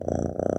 you